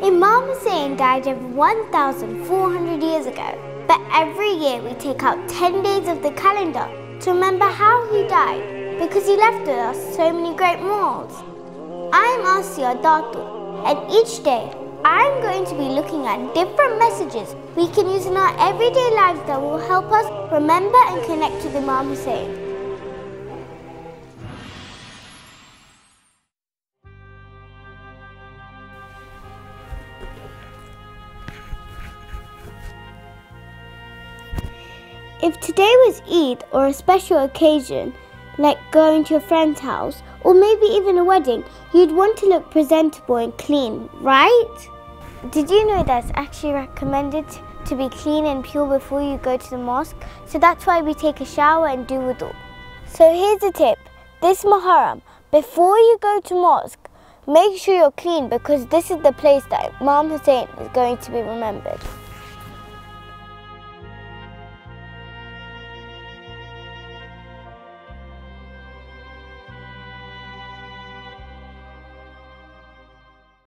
Imam Hussain died over 1,400 years ago, but every year we take out 10 days of the calendar to remember how he died because he left us so many great morals. I'm Asiya Datoo, and each day I'm going to be looking at different messages we can use in our everyday lives that will help us remember and connect to Imam Hussain. If today was Eid or a special occasion, like going to a friend's house or maybe even a wedding, you'd want to look presentable and clean, right? Did you know that it's actually recommended to be clean and pure before you go to the mosque? So that's why we take a shower and do wudu. So here's a tip. This Muharram, before you go to mosque, make sure you're clean because this is the place that Imam Hussain is going to be remembered.